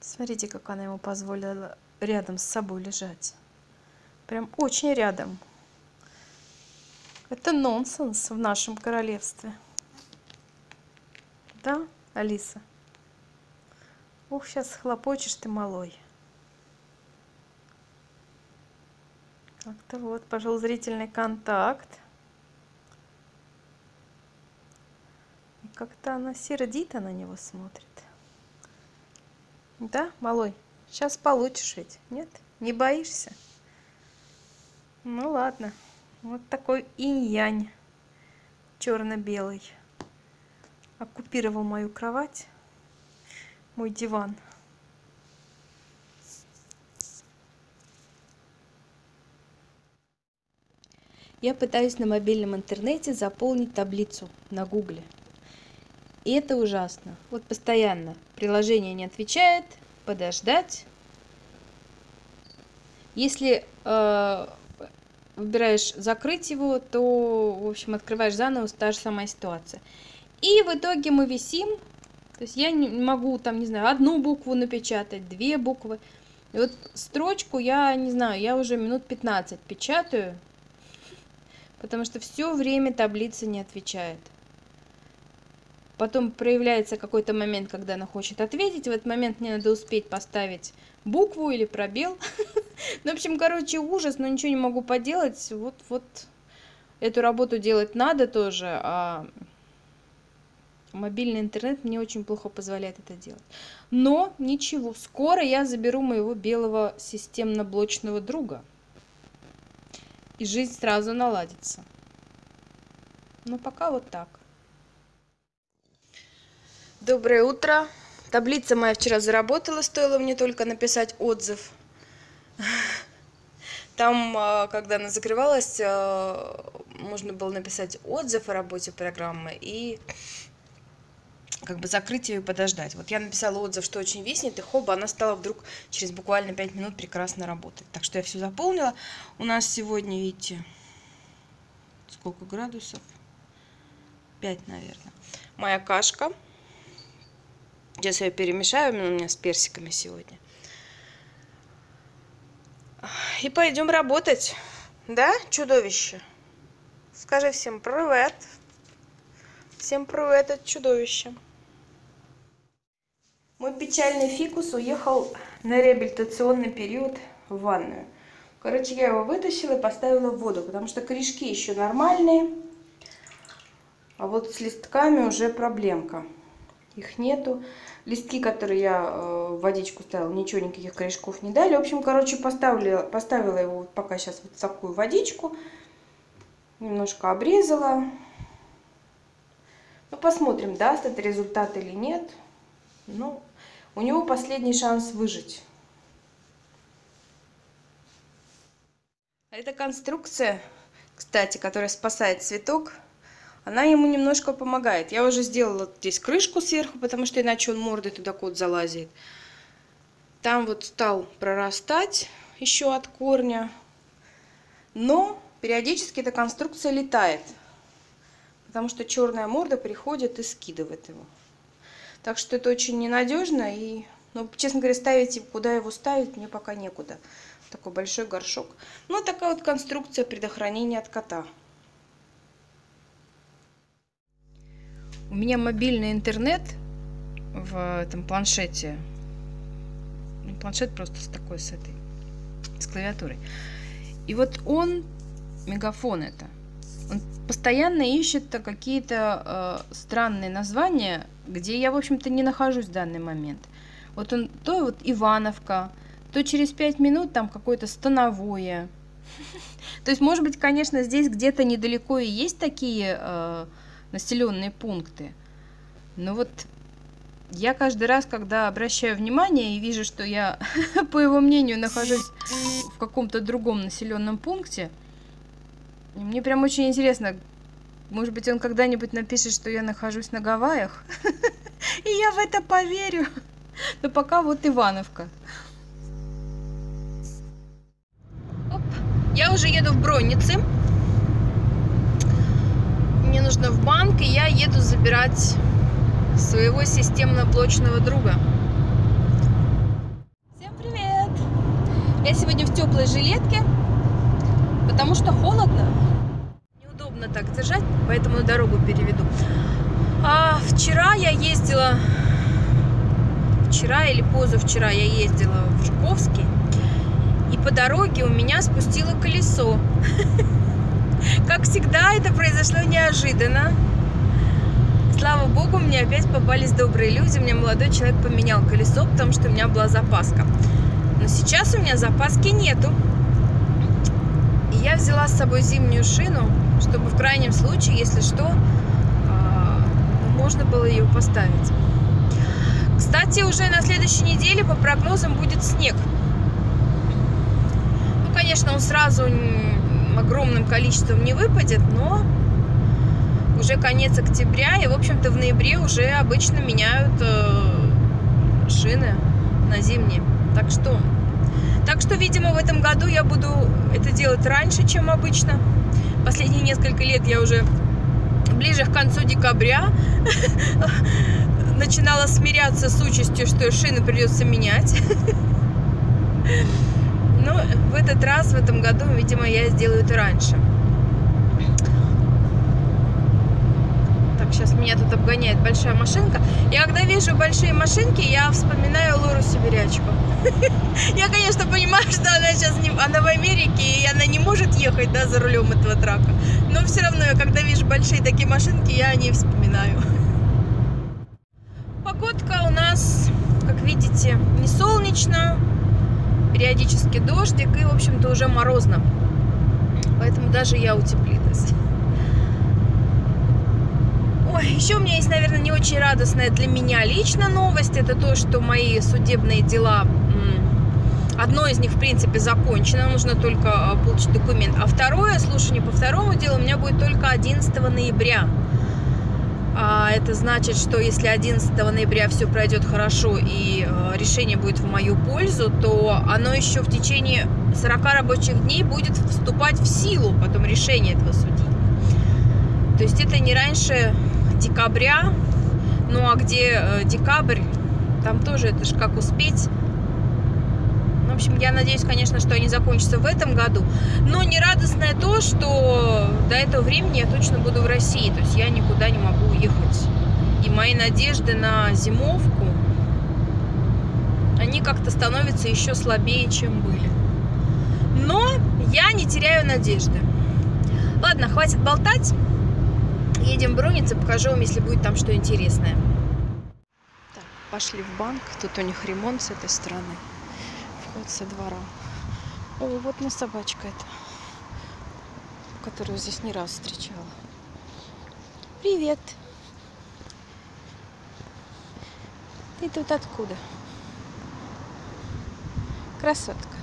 Смотрите, как она ему позволила рядом с собой лежать. Прям очень рядом. Это нонсенс в нашем королевстве. Да, Алиса? Ух, сейчас хлопочешь ты малой. Как-то вот пошел зрительный контакт. И как-то она сердито на него смотрит. Да, малой? Сейчас получишь ведь, нет? Не боишься? Ну ладно. Вот такой инь-янь черно-белый. Оккупировал мою кровать, мой диван. Я пытаюсь на мобильном интернете заполнить таблицу на гугле. И это ужасно. Вот постоянно приложение не отвечает, подождать. Если э, выбираешь закрыть его, то, в общем, открываешь заново, та же самая ситуация. И в итоге мы висим, то есть я не могу там, не знаю, одну букву напечатать, две буквы. И вот строчку я, не знаю, я уже минут 15 печатаю, потому что все время таблица не отвечает. Потом проявляется какой-то момент, когда она хочет ответить. В этот момент мне надо успеть поставить букву или пробел. Ну, в общем, короче, ужас, но ничего не могу поделать. Вот, вот эту работу делать надо тоже, а мобильный интернет мне очень плохо позволяет это делать. Но ничего, скоро я заберу моего белого системно-блочного друга. И жизнь сразу наладится. Но пока вот так. Доброе утро. Таблица моя вчера заработала, стоило мне только написать отзыв. Там, а, когда она закрывалась, а, можно было написать отзыв о работе программы и как бы закрыть ее и подождать. Вот я написала отзыв, что очень виснет, и хоба, она стала вдруг через буквально 5 минут прекрасно работать. Так что я все заполнила. У нас сегодня, видите, сколько градусов? 5, наверное. Моя кашка. Сейчас я перемешаю, у меня с персиками сегодня. И пойдем работать. Да, чудовище? Скажи всем привет. Всем привет от чудовища. Мой печальный фикус уехал на реабилитационный период в ванную. Короче, я его вытащила и поставила в воду, потому что корешки еще нормальные. А вот с листками уже проблемка. Их нету. Листки, которые я э, в водичку ставила, ничего, никаких корешков не дали. В общем, короче, поставила, поставила его пока сейчас вот в такую водичку. Немножко обрезала. Ну, посмотрим, даст это результат или нет. Ну, у него последний шанс выжить. Эта конструкция, кстати, которая спасает цветок, она ему немножко помогает. Я уже сделала здесь крышку сверху, потому что иначе он мордой туда кот залазит. Там вот стал прорастать еще от корня. Но периодически эта конструкция летает, потому что черная морда приходит и скидывает его. Так что это очень ненадежно и, ну, честно говоря, ставить, куда его ставить, мне пока некуда. Такой большой горшок. Ну, такая вот конструкция предохранения от кота. У меня мобильный интернет в этом планшете. Ну, планшет просто с такой, с этой, с клавиатурой. И вот он, мегафон это, он постоянно ищет какие-то э, странные названия, где я, в общем-то, не нахожусь в данный момент. Вот он, то вот Ивановка, то через пять минут там какое-то становое. То есть, может быть, конечно, здесь где-то недалеко и есть такие э, населенные пункты. Но вот я каждый раз, когда обращаю внимание и вижу, что я, по его мнению, нахожусь в каком-то другом населенном пункте, мне прям очень интересно, может быть, он когда-нибудь напишет, что я нахожусь на Гавайях, и я в это поверю. Но пока вот Ивановка. Оп. Я уже еду в Бронницы мне нужно в банк, и я еду забирать своего системно-блочного друга. Я сегодня в теплой жилетке, потому что холодно. Неудобно так держать, поэтому на дорогу переведу. А вчера я ездила, вчера или позавчера я ездила в Жуковский, и по дороге у меня спустило колесо. Как всегда, это произошло неожиданно. Слава богу, мне опять попались добрые люди. Мне молодой человек поменял колесо, потому что у меня была запаска. Но сейчас у меня запаски нету. И я взяла с собой зимнюю шину, чтобы в крайнем случае, если что, а, можно было ее поставить. Кстати, уже на следующей неделе по прогнозам будет снег. Ну, конечно, он сразу огромным количеством не выпадет, но уже конец октября, и, в общем-то, в ноябре уже обычно меняют э, шины на зимние. Так что, так что, видимо, в этом году я буду это делать раньше, чем обычно. Последние несколько лет я уже ближе к концу декабря начинала смиряться с участью, что шины придется менять. Но в этот раз, в этом году, видимо, я сделаю это раньше. сейчас меня тут обгоняет большая машинка. Я когда вижу большие машинки, я вспоминаю Лору Сибирячку. Я, конечно, понимаю, что она сейчас не, она в Америке, и она не может ехать, да, за рулем этого трака. Но все равно, я когда вижу большие такие машинки, я о ней вспоминаю. Погодка у нас, как видите, не солнечно, периодически дождик, и, в общем-то, уже морозно. Поэтому даже я утеплилась. Ой, еще у меня есть, наверное, не очень радостная для меня лично новость. Это то, что мои судебные дела, одно из них, в принципе, закончено. Нужно только а, получить документ. А второе, слушание по второму делу у меня будет только 11 ноября. А это значит, что если 11 ноября все пройдет хорошо и а, решение будет в мою пользу, то оно еще в течение 40 рабочих дней будет вступать в силу, потом решение этого судьи. То есть это не раньше декабря. Ну а где э, декабрь, там тоже это же как успеть. В общем, я надеюсь, конечно, что они закончатся в этом году. Но не радостное то, что до этого времени я точно буду в России. То есть я никуда не могу уехать. И мои надежды на зимовку, они как-то становятся еще слабее, чем были. Но я не теряю надежды. Ладно, хватит болтать. Едем в Бронице, покажу вам, если будет там что интересное. Так, пошли в банк. Тут у них ремонт с этой стороны. Со двора. О, вот на собачка эта, которую здесь не раз встречала. Привет! Ты тут откуда? Красотка.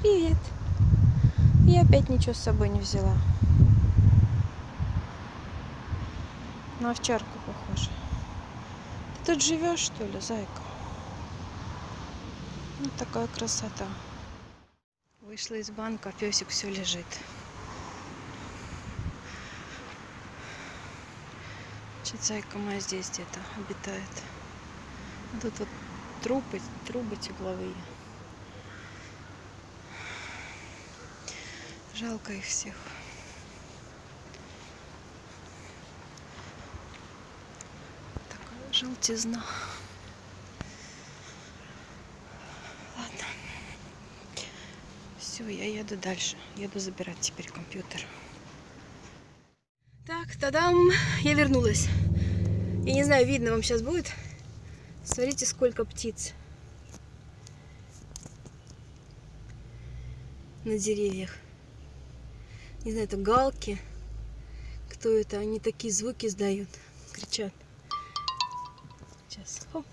Привет. Я опять ничего с собой не взяла. На овчарку похоже. Ты тут живешь, что ли, зайка? Вот такая красота. Вышла из банка, песик все лежит. Значит, зайка моя здесь где-то обитает. А тут вот трубы, трубы тепловые. Жалко их всех. желтизна. Ладно. Все, я еду дальше. Еду забирать теперь компьютер. Так, тадам, я вернулась. Я не знаю, видно вам сейчас будет. Смотрите, сколько птиц. На деревьях. Не знаю, это галки. Кто это? Они такие звуки издают, кричат. Сейчас. Хоп.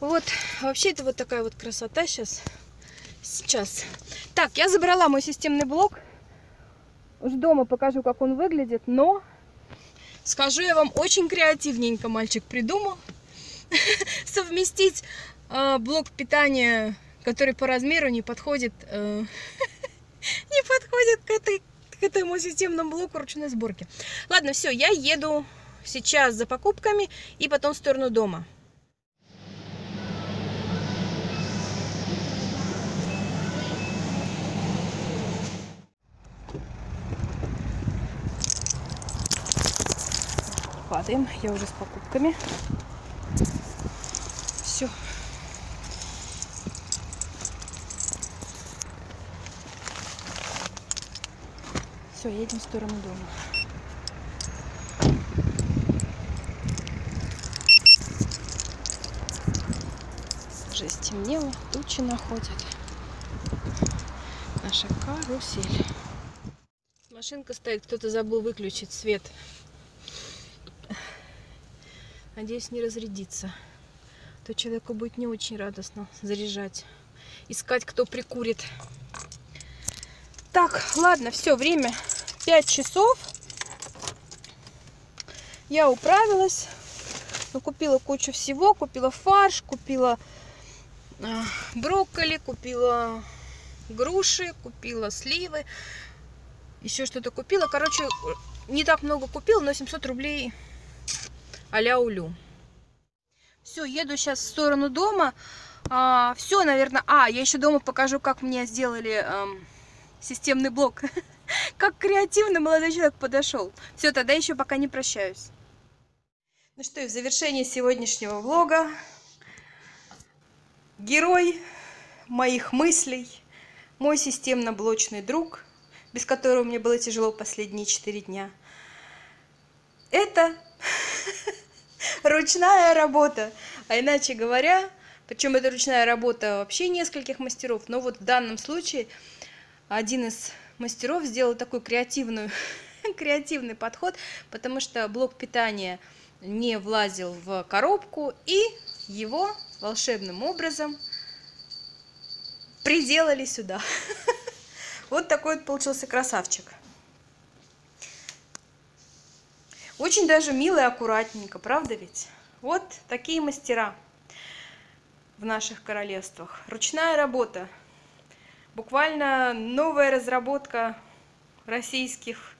Вот, вообще это вот такая вот красота сейчас. Сейчас. Так, я забрала мой системный блок. Уж дома покажу, как он выглядит, но скажу я вам, очень креативненько мальчик придумал совместить э, блок питания, который по размеру не подходит, э, не подходит к, этой, к этому системному блоку ручной сборки. Ладно, все, я еду сейчас за покупками и потом в сторону дома. Падаем. Я уже с покупками. Все. Все, едем в сторону дома. Уже стемнело, тучи находят. Наша карусель. Машинка стоит, кто-то забыл выключить свет. Надеюсь, не разрядится. А то человеку будет не очень радостно заряжать. Искать, кто прикурит. Так, ладно, все, время 5 часов. Я управилась. Ну, купила кучу всего. Купила фарш, купила э, брокколи, купила груши, купила сливы. Еще что-то купила. Короче, не так много купила, но 700 рублей а-ля улю. Все, еду сейчас в сторону дома. А, все, наверное... А, я еще дома покажу, как мне сделали эм, системный блок. как креативно молодой человек подошел. Все, тогда еще пока не прощаюсь. Ну что, и в завершении сегодняшнего влога герой моих мыслей, мой системно-блочный друг, без которого мне было тяжело последние четыре дня. Это ручная работа. А иначе говоря, причем это ручная работа вообще нескольких мастеров, но вот в данном случае один из мастеров сделал такой креативную, креативный подход, потому что блок питания не влазил в коробку, и его волшебным образом приделали сюда. Вот такой вот получился красавчик. Очень даже мило и аккуратненько, правда ведь? Вот такие мастера в наших королевствах. Ручная работа. Буквально новая разработка российских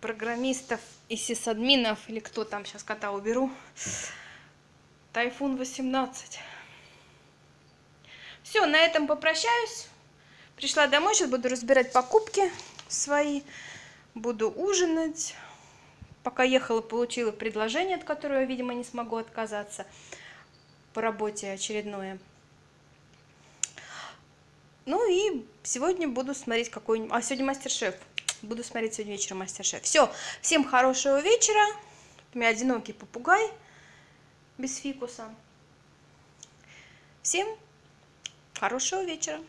программистов и сисадминов, или кто там, сейчас кота уберу. Тайфун 18. Все, на этом попрощаюсь. Пришла домой, сейчас буду разбирать покупки свои. Буду ужинать. Пока ехала, получила предложение, от которого, видимо, не смогу отказаться. По работе очередное. Ну и сегодня буду смотреть какой-нибудь... А, сегодня мастер-шеф. Буду смотреть сегодня вечером мастер-шеф. Все, всем хорошего вечера. У меня одинокий попугай без фикуса. Всем хорошего вечера.